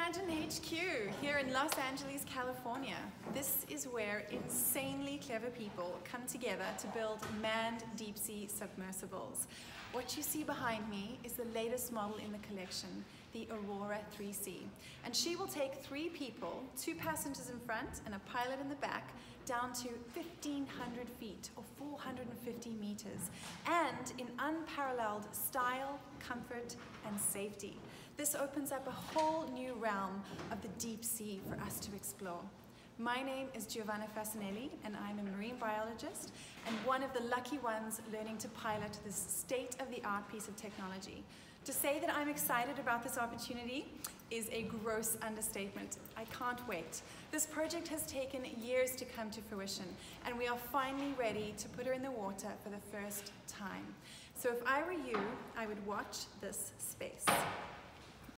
to SEAmagine HQ here in Los Angeles, California. This is where insanely clever people come together to build manned deep sea submersibles. What you see behind me is the latest model in the collection, the Aurora 3C. And she will take three people, two passengers in front and a pilot in the back, down to 1,500 feet or 450 meters, and in unparalleled style, comfort, and safety. This opens up a whole new realm of the deep sea for us to explore. My name is Giovanna Fasanelli, and I'm a marine biologist and one of the lucky ones learning to pilot this state-of-the-art piece of technology. To say that I'm excited about this opportunity is a gross understatement. I can't wait. This project has taken years to come to fruition, and we are finally ready to put her in the water for the first time. So if I were you, I would watch this space.